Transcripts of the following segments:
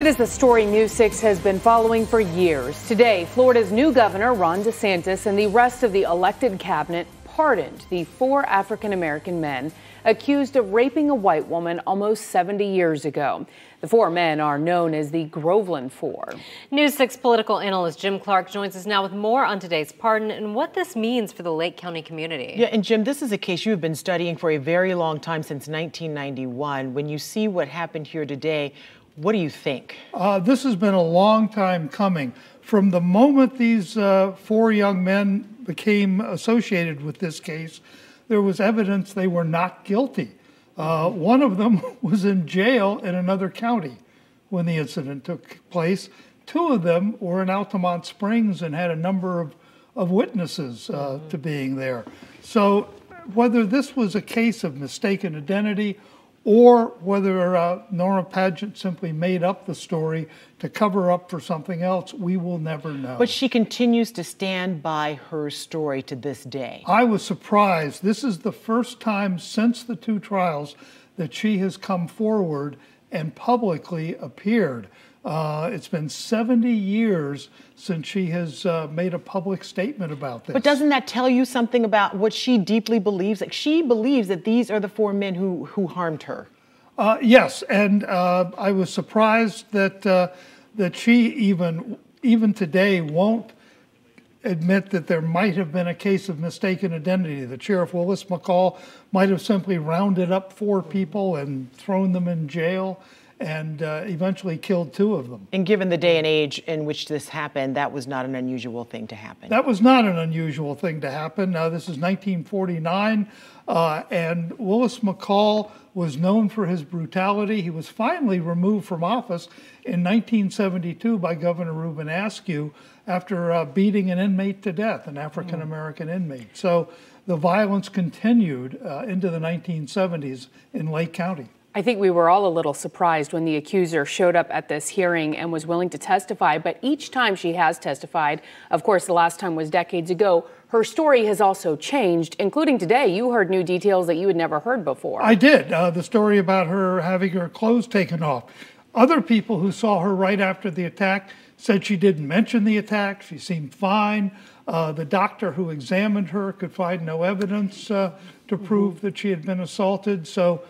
It is the story News 6 has been following for years. Today, Florida's new governor, Ron DeSantis, and the rest of the elected cabinet pardoned the four African American men accused of raping a white woman almost 70 years ago. The four men are known as the Groveland Four. News 6 political analyst Jim Clark joins us now with more on today's pardon and what this means for the Lake County community. Yeah, and Jim, this is a case you have been studying for a very long time since 1991. When you see what happened here today, what do you think? Uh, this has been a long time coming. From the moment these uh, four young men became associated with this case, there was evidence they were not guilty. Uh, one of them was in jail in another county when the incident took place. Two of them were in Altamonte Springs and had a number of, of witnesses uh, to being there. So, whether this was a case of mistaken identity or whether uh, Norma Padgett simply made up the story to cover up for something else, we will never know. But she continues to stand by her story to this day. I was surprised. This is the first time since the two trials that she has come forward and publicly appeared. Uh, it's been 70 years since she has uh, made a public statement about this. But doesn't that tell you something about what she deeply believes? Like she believes that these are the four men who, who harmed her. Uh, yes, and uh, I was surprised that uh, that she even even today won't admit that there might have been a case of mistaken identity. The sheriff Willis McCall might have simply rounded up four people and thrown them in jail and uh, eventually killed two of them. And given the day and age in which this happened, that was not an unusual thing to happen. That was not an unusual thing to happen. Uh, this is 1949, uh, and Willis McCall was known for his brutality. He was finally removed from office in 1972 by Governor Reuben Askew after uh, beating an inmate to death, an African American mm. inmate. So the violence continued uh, into the 1970s in Lake County. I think we were all a little surprised when the accuser showed up at this hearing and was willing to testify. But each time she has testified, of course, the last time was decades ago, her story has also changed, including today. You heard new details that you had never heard before. I did. Uh, the story about her having her clothes taken off. Other people who saw her right after the attack said she didn't mention the attack. She seemed fine. Uh, the doctor who examined her could find no evidence uh, to prove mm-hmm. that she had been assaulted. So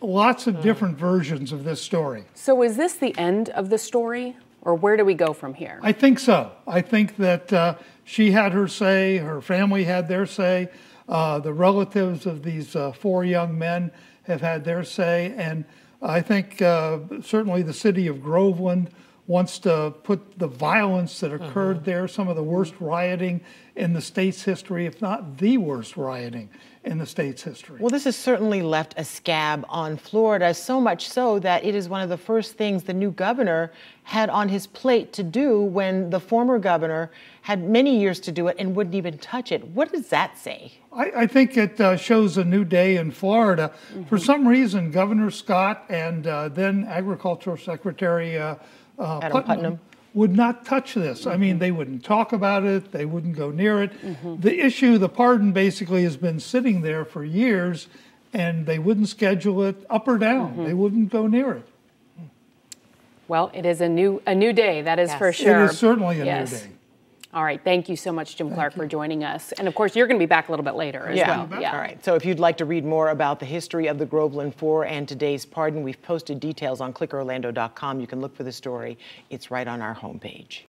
lots of different versions of this story. So is this the end of the story? Or where do we go from here? I think so. I think that uh, she had her say, her family had their say, uh, the relatives of these uh, four young men have had their say, and I think uh, certainly the city of Groveland wants to put the violence that occurred uh-huh. there, some of the worst rioting in the state's history, if not the worst rioting in the state's history. Well, this has certainly left a scab on Florida, so much so that it is one of the first things the new governor had on his plate to do when the former governor had many years to do it and wouldn't even touch it. What does that say? I, I think it uh, shows a new day in Florida. Mm-hmm. For some reason, Governor Scott and uh, then Agricultural Secretary uh, uh, Putnam, Putnam, would not touch this. Mm-hmm. I mean, mm-hmm. they wouldn't talk about it, they wouldn't go near it. Mm-hmm. The issue, the pardon basically has been sitting there for years and they wouldn't schedule it up or down. Mm-hmm. They wouldn't go near it. Well, it is a new a new day, that is yes. for sure. It is certainly a yes. new day. All right. Thank you so much, Jim Clark, for joining us. And of course, you're going to be back a little bit later as yeah. well. Yeah. All right. So if you'd like to read more about the history of the Groveland Four and today's pardon, we've posted details on clickorlando.com. You can look for the story. It's right on our homepage.